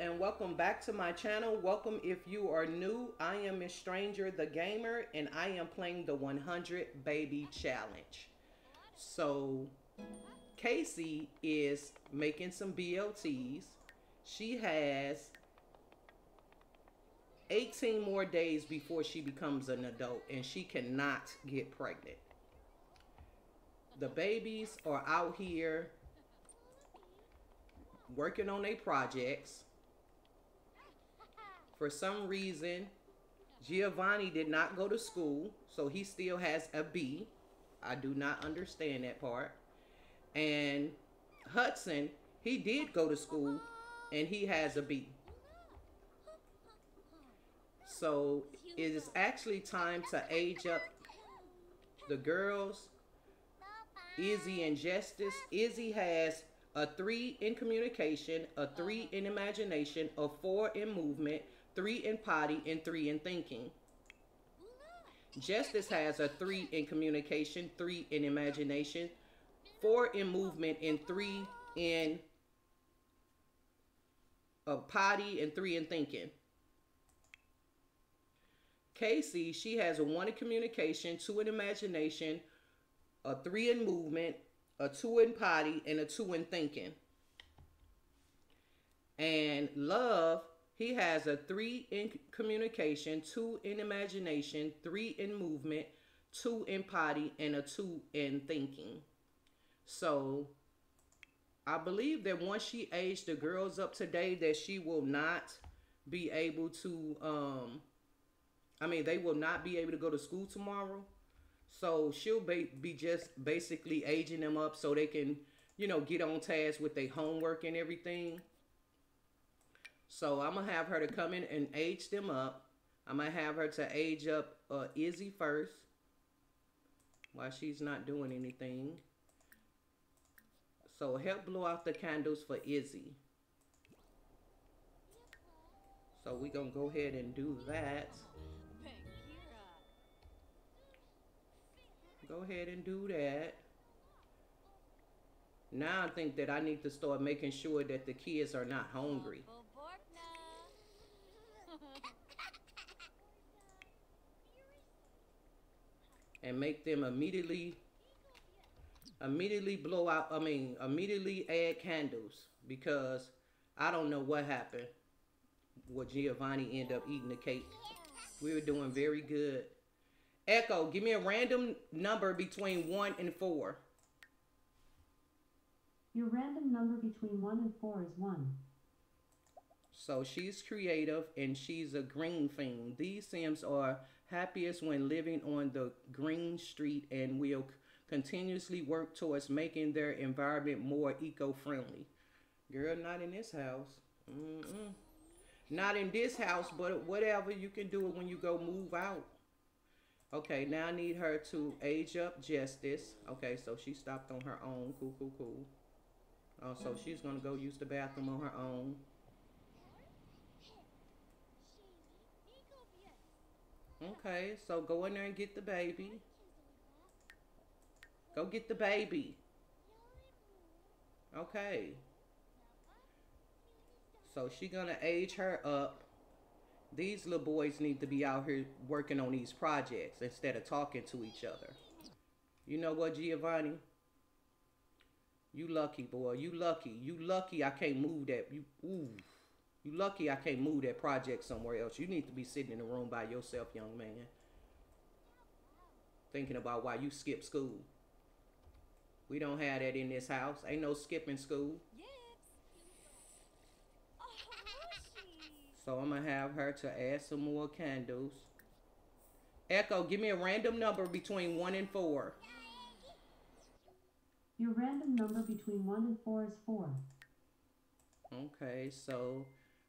and welcome back to my channel. Welcome if you are new. I am Miss Stranger the Gamer and I am playing the 100 Baby Challenge. So Casey is making some BLTs. She has 18 more days before she becomes an adult and she cannot get pregnant. The babies are out here working on their projects. For some reason, Giovanni did not go to school, so he still has a B. I do not understand that part. And Hudson, he did go to school and he has a B. So it is actually time to age up the girls, Izzy and Justice. Izzy has a three in communication, a three in imagination, a four in movement, three in potty, and three in thinking. Justice has a three in communication, three in imagination, four in movement, and three in a potty, and three in thinking. Casey, she has a one in communication, two in imagination, a three in movement, a two in potty, and a two in thinking. And love, he has a three in communication, two in imagination, three in movement, two in potty, and a two in thinking. So I believe that once she aged the girls up today, that she will not be able to, um, I mean, they will not be able to go to school tomorrow. So she'll be, be just basically aging them up so they can, you know, get on task with their homework and everything. So I'm to have her to come in and age them up. I'm to have her to age up uh, Izzy first while she's not doing anything. So help blow out the candles for Izzy. So we're going to go ahead and do that. Go ahead and do that. Now I think that I need to start making sure that the kids are not hungry. And make them immediately immediately blow out I mean immediately add candles because I don't know what happened. What Giovanni end up eating the cake. We were doing very good. Echo, give me a random number between 1 and 4. Your random number between 1 and 4 is 1. So she's creative and she's a green fiend. These Sims are happiest when living on the green street and will continuously work towards making their environment more eco-friendly. Girl, not in this house. Mm -mm. Not in this house, but whatever, you can do it when you go move out. Okay, now I need her to age up Justice. Okay, so she stopped on her own. Cool, cool, cool. Oh, so she's going to go use the bathroom on her own. Okay, so go in there and get the baby. Go get the baby. Okay. So she gonna age her up these little boys need to be out here working on these projects instead of talking to each other. You know what, Giovanni? You lucky, boy. You lucky. You lucky I can't move that. You ooh. You lucky I can't move that project somewhere else. You need to be sitting in a room by yourself, young man. Thinking about why you skip school. We don't have that in this house. Ain't no skipping school. So I'm going to have her to add some more candles. Echo, give me a random number between 1 and 4. Your random number between 1 and 4 is 4. Okay, so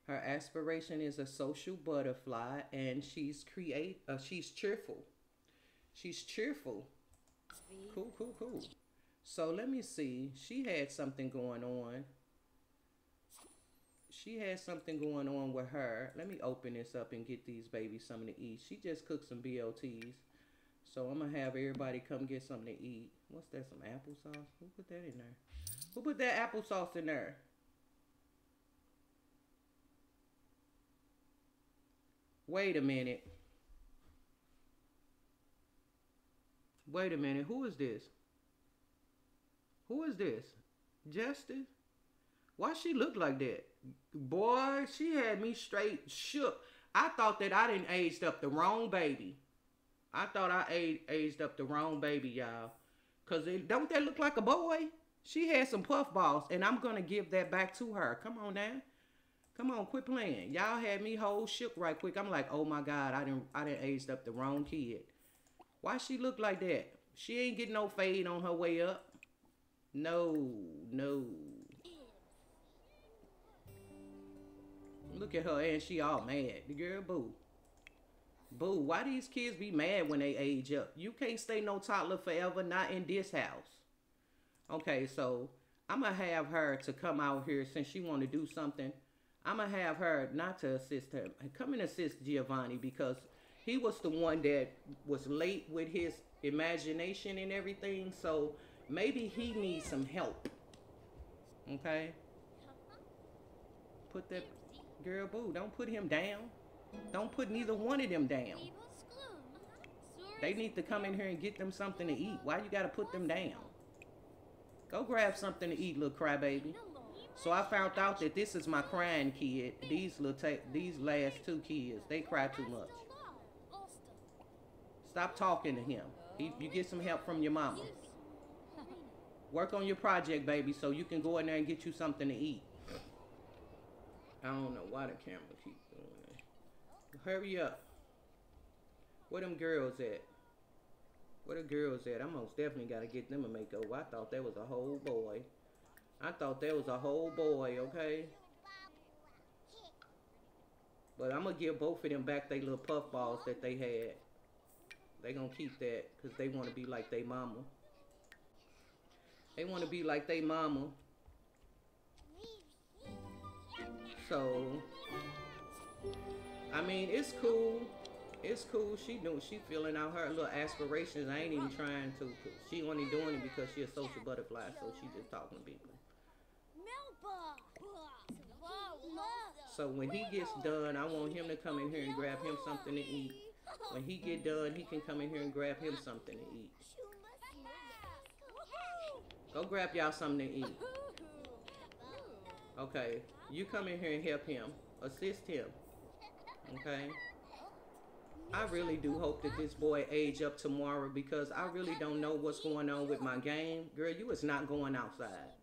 her aspiration is a social butterfly and she's create uh, she's cheerful. She's cheerful. Cool, cool, cool. So let me see. She had something going on she has something going on with her. Let me open this up and get these babies something to eat. She just cooked some BLTs. So I'm going to have everybody come get something to eat. What's that, some applesauce? Who put that in there? Who put that applesauce in there? Wait a minute. Wait a minute. Who is this? Who is this? Justice? Why she look like that? Boy, she had me straight shook. I thought that I didn't aged up the wrong baby. I thought I aged, up the wrong baby, y'all. Cause don't that look like a boy? She had some puff balls, and I'm gonna give that back to her. Come on now. Come on, quit playing. Y'all had me whole shook right quick. I'm like, oh my God, I didn't I didn't aged up the wrong kid. Why she look like that? She ain't getting no fade on her way up. No, no. Look at her and she all mad. The girl boo. Boo, why these kids be mad when they age up? You can't stay no toddler forever, not in this house. Okay, so I'm gonna have her to come out here since she want to do something. I'm gonna have her not to assist her. Come and assist Giovanni because he was the one that was late with his imagination and everything. So maybe he needs some help. Okay. Put that girl boo. Don't put him down. Don't put neither one of them down. They need to come in here and get them something to eat. Why you gotta put them down? Go grab something to eat, little crybaby. So I found out that this is my crying kid. These little these last two kids, they cry too much. Stop talking to him. He, you get some help from your mama. Work on your project, baby, so you can go in there and get you something to eat. I don't know why the camera keep doing that. Hurry up. Where them girls at? Where the girls at? I most definitely got to get them a makeover. I thought that was a whole boy. I thought that was a whole boy, okay? But I'm going to give both of them back their little puff balls that they had. They going to keep that because they want to be like their mama. They want to be like their mama. So, I mean, it's cool. It's cool. She doing, she feeling out her little aspirations. I ain't even trying to. She only doing it because she a social butterfly, so she just talking to people. So when he gets done, I want him to come in here and grab him something to eat. When he get done, he can come in here and grab him something to eat. Go grab y'all something to eat. Okay, you come in here and help him. Assist him. Okay? I really do hope that this boy age up tomorrow because I really don't know what's going on with my game. Girl, you is not going outside.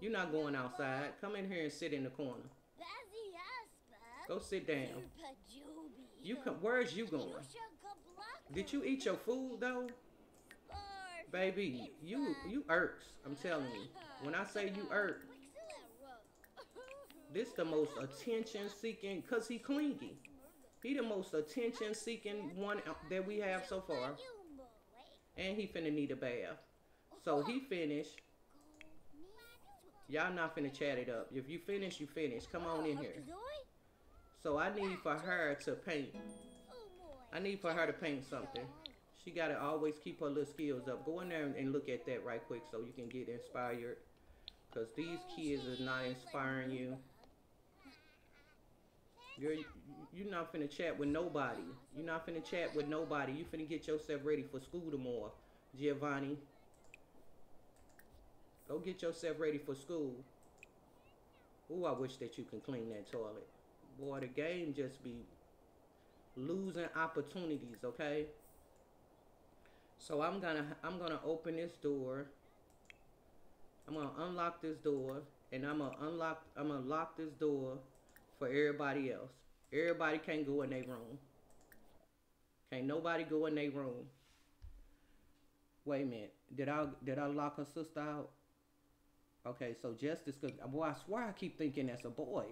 You're not going outside. Come in here and sit in the corner. Go sit down. You come. Where's you going? Did you eat your food though? Baby, you you irks. I'm telling you. When I say you irk, this the most attention seeking cause he clingy. He the most attention seeking one that we have so far. And he finna need a bath. So he finished. Y'all not finna chat it up. If you finish, you finish. Come on in here. So I need for her to paint. I need for her to paint something. She got to always keep her little skills up. Go in there and look at that right quick so you can get inspired. Because these kids are not inspiring you. You're, you're not finna chat with nobody. You're not finna chat with nobody. You finna get yourself ready for school tomorrow, Giovanni. Go get yourself ready for school. Ooh, I wish that you can clean that toilet. Boy, the game just be losing opportunities, okay? So I'm gonna I'm gonna open this door. I'm gonna unlock this door and I'm gonna unlock I'm gonna lock this door for everybody else. Everybody can't go in their room. Can't nobody go in their room. Wait a minute. Did I did I lock her sister out? Okay, so Justice, cause boy, I swear I keep thinking that's a boy.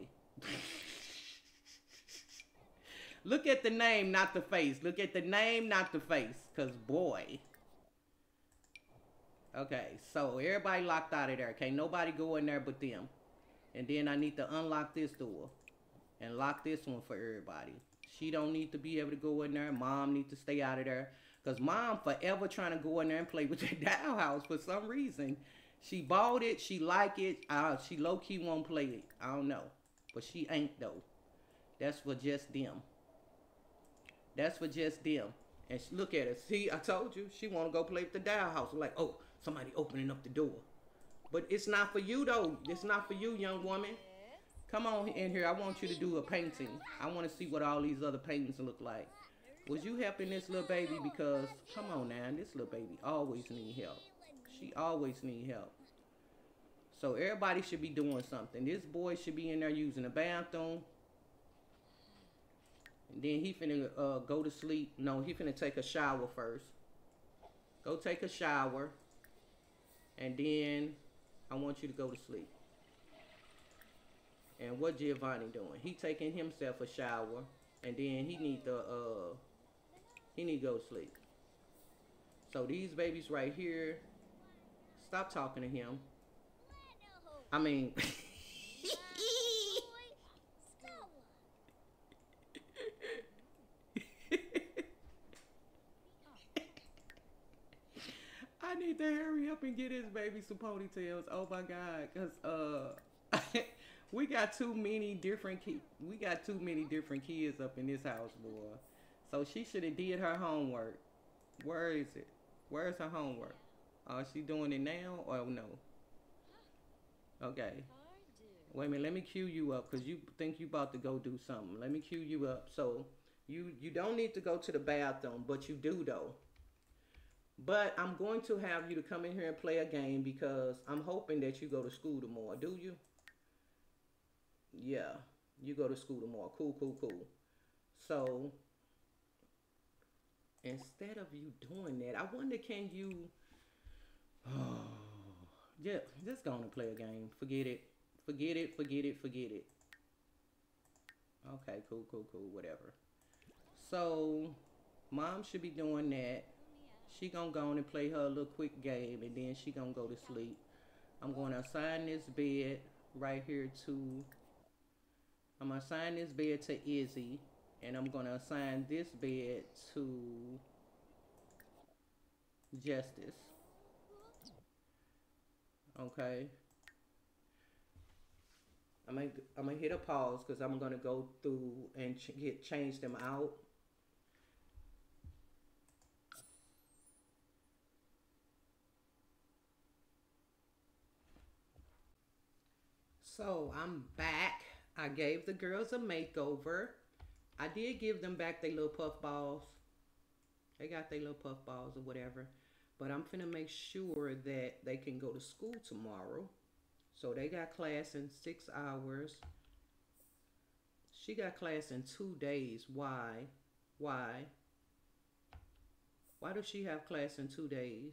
Look at the name, not the face. Look at the name, not the face. Cause boy. Okay, so everybody locked out of there. Can't nobody go in there but them. And then I need to unlock this door. And lock this one for everybody. She don't need to be able to go in there. Mom need to stay out of there. Because mom forever trying to go in there and play with that dollhouse for some reason. She bought it. She like it. Uh, she low-key won't play it. I don't know. But she ain't though. That's for just them. That's for just them. And she, look at her. See, I told you she want to go play with the dollhouse. Like, oh, somebody opening up the door. But it's not for you though. It's not for you, young woman. Come on in here. I want you to do a painting. I want to see what all these other paintings look like. Was you helping this little baby? Because come on now, this little baby always need help. She always need help. So everybody should be doing something. This boy should be in there using the bathroom. And then he finna uh, go to sleep. No, he finna take a shower first. Go take a shower. And then I want you to go to sleep. And what Giovanni doing? He taking himself a shower. And then he need to uh he need to go to sleep. So these babies right here, stop talking to him. I mean I need to hurry up and get his baby some ponytails. Oh my god, cause uh, we got too many different ki- we got too many different kids up in this house, boy. So she should have did her homework. Where is it? Where's her homework? Uh, she doing it now or no? Okay. Wait a minute. Let me cue you up because you think you about to go do something. Let me cue you up. So you you don't need to go to the bathroom, but you do though. But I'm going to have you to come in here and play a game because I'm hoping that you go to school tomorrow. Do you? Yeah, you go to school tomorrow. Cool, cool, cool. So instead of you doing that, I wonder can you yeah, just go on and play a game. Forget it. Forget it, forget it, forget it. Okay, cool, cool, cool, whatever. So mom should be doing that. She gonna go on and play her little quick game and then she gonna go to sleep. I'm gonna assign this bed right here to I'm gonna assign this bed to Izzy and I'm gonna assign this bed to Justice. Okay. I'm gonna I'm gonna hit a pause because I'm gonna go through and ch- get change them out. So I'm back. I gave the girls a makeover. I did give them back their little puff balls. They got their little puff balls or whatever. But I'm finna make sure that they can go to school tomorrow. So they got class in six hours. She got class in two days. Why? Why? Why does she have class in two days?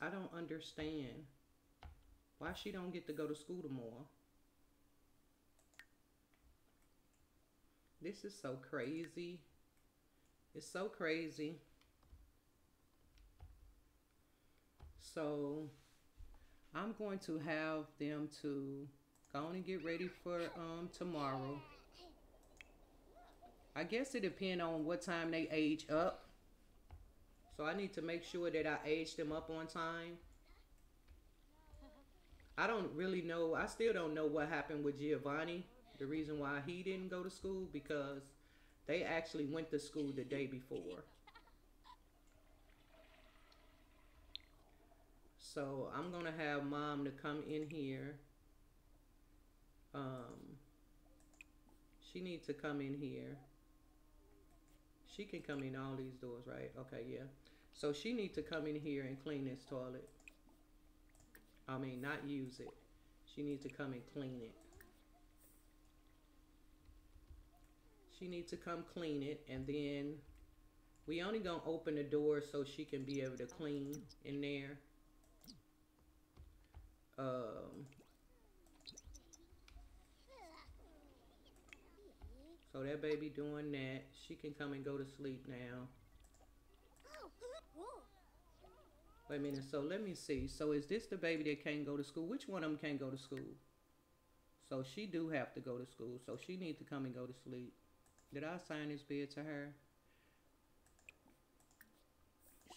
I don't understand. Why she don't get to go to school tomorrow? This is so crazy. It's so crazy. So I'm going to have them to go on and get ready for um tomorrow. I guess it depends on what time they age up. So I need to make sure that I age them up on time. I don't really know. I still don't know what happened with Giovanni. The reason why he didn't go to school because they actually went to school the day before. So I'm gonna have mom to come in here. Um, she needs to come in here. She can come in all these doors, right? Okay, yeah. So she needs to come in here and clean this toilet. I mean, not use it. She needs to come and clean it. She needs to come clean it, and then we only gonna open the door so she can be able to clean in there. Um, so that baby doing that. She can come and go to sleep now. Wait a minute. So let me see. So is this the baby that can't go to school? Which one of them can't go to school? So she do have to go to school. So she need to come and go to sleep. Did I assign this bed to her?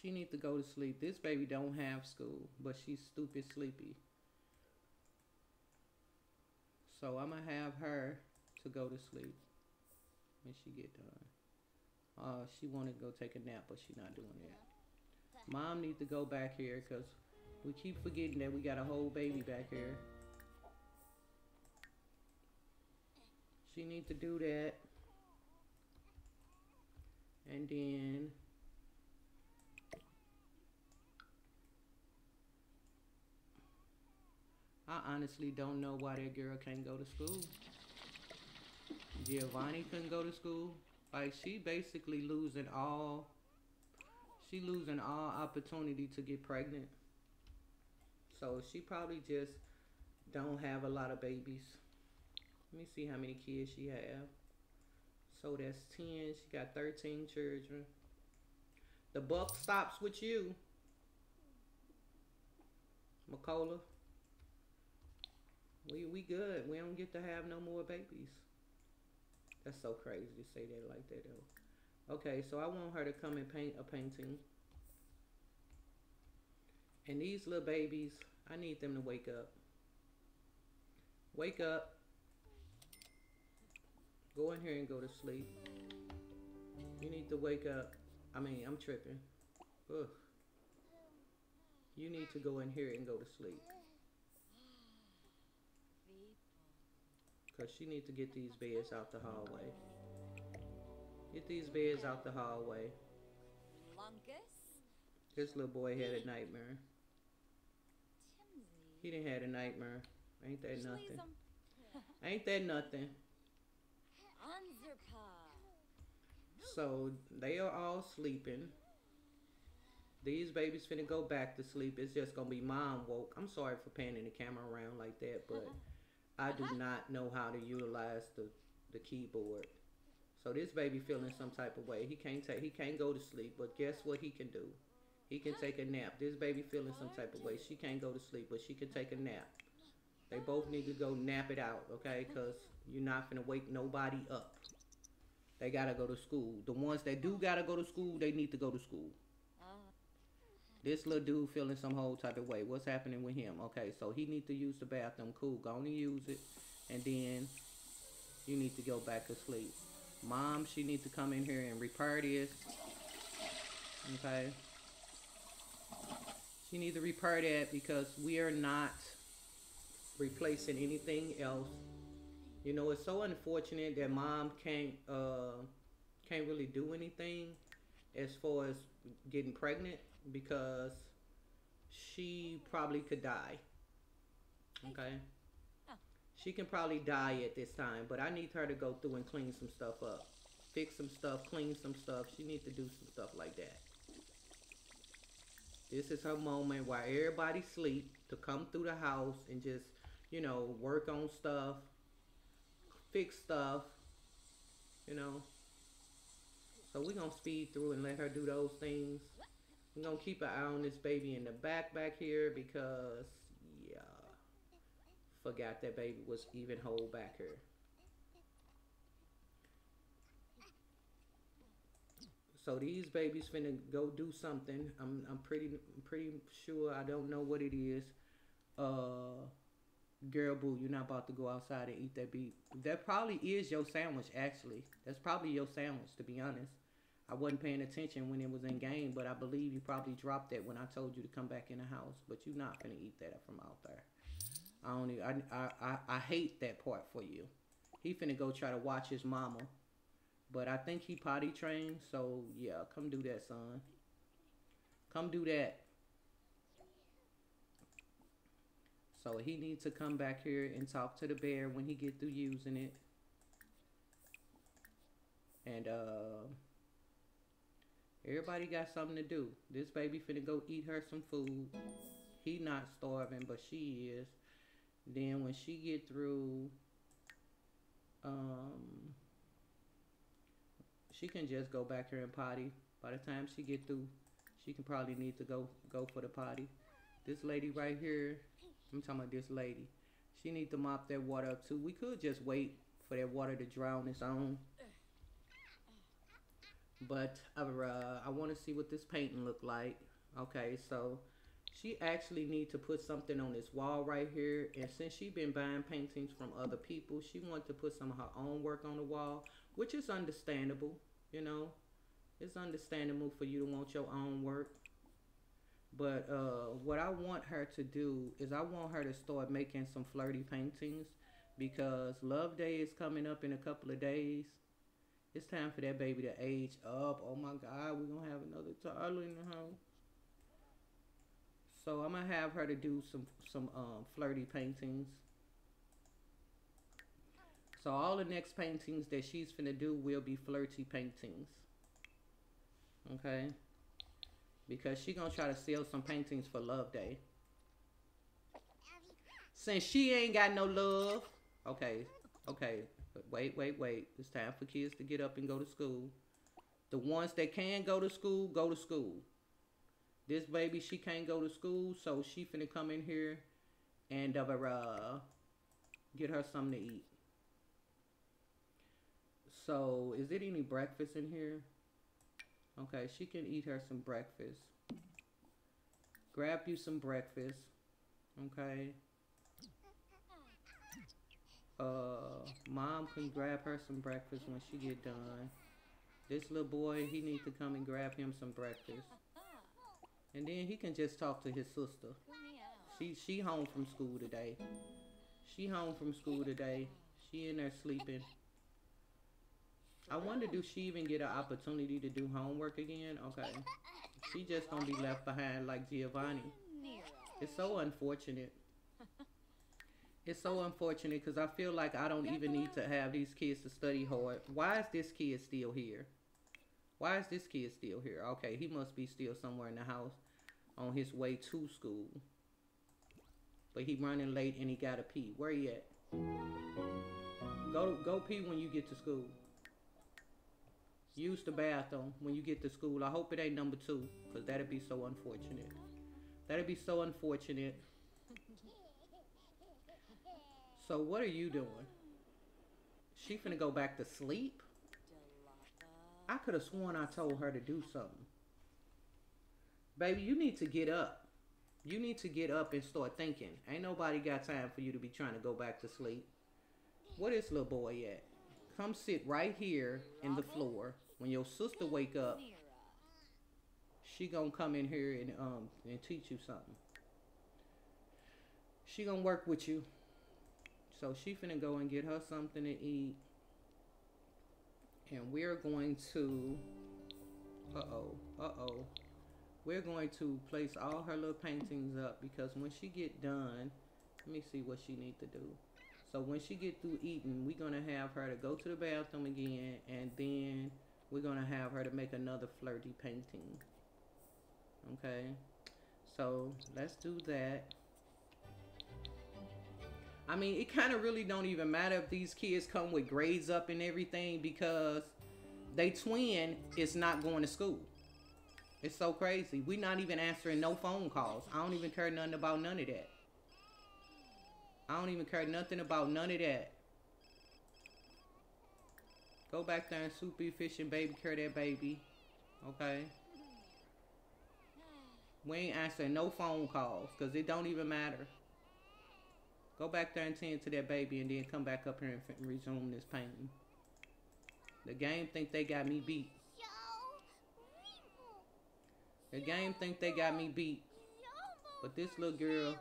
She need to go to sleep. This baby don't have school, but she's stupid sleepy. So I'm gonna have her to go to sleep. when she get done. Uh, she want to go take a nap, but she not doing it. Mom needs to go back here because we keep forgetting that we got a whole baby back here. She need to do that. And then I honestly don't know why that girl can't go to school. Giovanni couldn't go to school. Like she basically losing all she losing all opportunity to get pregnant. So she probably just don't have a lot of babies. Let me see how many kids she have. So that's 10. She got 13 children. The buck stops with you. Makola. We we good. We don't get to have no more babies. That's so crazy to say that like that though. Okay, so I want her to come and paint a painting. And these little babies, I need them to wake up. Wake up. Go in here and go to sleep. You need to wake up. I mean, I'm tripping. Ugh. You need to go in here and go to sleep. Because she needs to get these beds out the hallway. Get these beds out the hallway. This little boy had a nightmare. He didn't had a nightmare. Ain't that nothing? Ain't that nothing? So they are all sleeping. These babies finna go back to sleep. It's just gonna be mom woke. I'm sorry for panning the camera around like that, but I do not know how to utilize the, the keyboard. So this baby feeling some type of way. He can't take he can't go to sleep, but guess what he can do? He can take a nap. This baby feeling some type of way. She can't go to sleep, but she can take a nap. They both need to go nap it out, okay? Cause you're not gonna wake nobody up. They gotta go to school. The ones that do gotta go to school, they need to go to school. This little dude feeling some whole type of way. What's happening with him? Okay, so he need to use the bathroom. Cool, go on and use it, and then you need to go back to sleep. Mom, she need to come in here and repair this. Okay. She need to repair that because we are not replacing anything else. You know, it's so unfortunate that mom can't uh can't really do anything as far as getting pregnant because she probably could die. Okay. She can probably die at this time, but I need her to go through and clean some stuff up. Fix some stuff, clean some stuff. She needs to do some stuff like that. This is her moment while everybody sleep to come through the house and just, you know, work on stuff, fix stuff, you know. So we're gonna speed through and let her do those things. We're gonna keep an eye on this baby in the back back here because yeah. Forgot that baby was even whole back here. So these babies finna go do something. I'm I'm pretty pretty sure I don't know what it is. Uh girl boo, you're not about to go outside and eat that beef. That probably is your sandwich actually. That's probably your sandwich to be honest. I wasn't paying attention when it was in game, but I believe you probably dropped that when I told you to come back in the house. But you're not gonna eat that from out there. I only I, I I I hate that part for you. He finna go try to watch his mama. But I think he potty trained, so yeah, come do that, son. Come do that. So he needs to come back here and talk to the bear when he get through using it. And uh everybody got something to do. This baby finna go eat her some food. He not starving, but she is. Then when she get through um she can just go back here and potty. By the time she get through, she can probably need to go go for the potty. This lady right here, I'm talking about this lady. She need to mop that water up too. We could just wait for that water to dry on its own. But uh, I want to see what this painting look like. Okay, so She actually need to put something on this wall right here. And since she been buying paintings from other people, she want to put some of her own work on the wall, which is understandable. You know, it's understandable for you to want your own work. But uh, what I want her to do is I want her to start making some flirty paintings because Love Day is coming up in a couple of days. It's time for that baby to age up. Oh my God, we're gonna have another toddler in the house. So I'm gonna have her to do some some um, flirty paintings. So all the next paintings that she's finna do will be flirty paintings. Okay. Because she gonna try to sell some paintings for Love Day. Since she ain't got no love. Okay. Okay. Wait, wait, wait. It's time for kids to get up and go to school. The ones that can go to school, go to school. This baby, she can't go to school, so she finna come in here and uh, get her something to eat. So, is it any breakfast in here? Okay, she can eat her some breakfast. Grab you some breakfast. Okay. Uh, mom can grab her some breakfast when she get done. This little boy, he need to come and grab him some breakfast. And then he can just talk to his sister. She she home from school today. She home from school today. She in there sleeping. I wonder do she even get an opportunity to do homework again? Okay. She just gonna be left behind like Giovanni. It's so unfortunate. It's so unfortunate because I feel like I don't even need to have these kids to study hard. Why is this kid still here? Why is this kid still here? Okay, he must be still somewhere in the house on his way to school. But he running late and he gotta pee. Where he at? Go go pee when you get to school. Use the bathroom when you get to school. I hope it ain't number two, because that'd be so unfortunate. That'd be so unfortunate. So what are you doing? She finna go back to sleep? I could have sworn I told her to do something. Baby, you need to get up. You need to get up and start thinking. Ain't nobody got time for you to be trying to go back to sleep. What is little boy at? Come sit right here in the floor. When your sister wake up, she gonna come in here and um and teach you something. She gonna work with you. So she finna go and get her something to eat. And we're going to uh-oh, uh-oh. We're going to place all her little paintings up because when she get done, let me see what she need to do. So when she get through eating, we're gonna have her to go to the bathroom again, and then we're gonna have her to make another flirty painting. Okay, so let's do that. I mean, it kind of really don't even matter if these kids come with grades up and everything because they twin is not going to school. It's so crazy. we not even answering no phone calls. I don't even care nothing about none of that. I don't even care nothing about none of that. Go back there and soupy fish and baby care that baby. Okay? We ain't answering no phone calls because it don't even matter. Go back there and tend to that baby and then come back up here and resume this painting. The game think they got me beat. The game think they got me beat. But this little girl,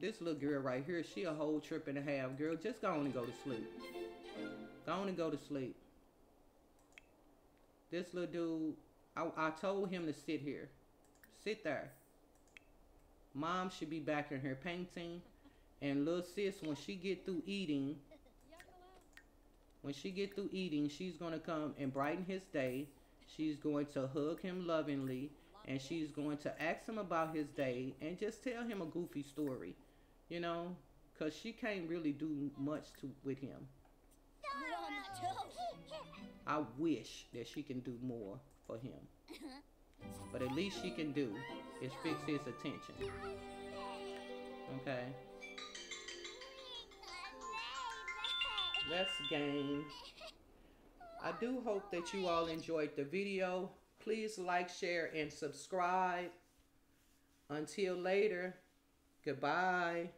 this little girl right here, she a whole trip and a half. Girl, just go on and go to sleep. Go on and go to sleep. This little dude, I, I told him to sit here. Sit there. Mom should be back in her painting. And little sis, when she get through eating, when she get through eating, she's going to come and brighten his day. She's going to hug him lovingly. And she's going to ask him about his day and just tell him a goofy story. You know, because she can't really do much to with him. I wish that she can do more for him. But at least she can do is fix his attention. Okay? Let's game. I do hope that you all enjoyed the video. Please like, share, and subscribe. Until later, goodbye.